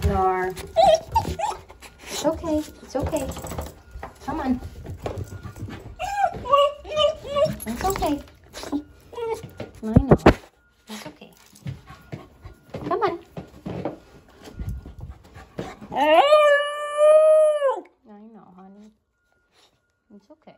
Grab. It's okay. It's okay. Come on. It's okay. I know. It's okay. Come on. Ah! I know, honey. It's okay.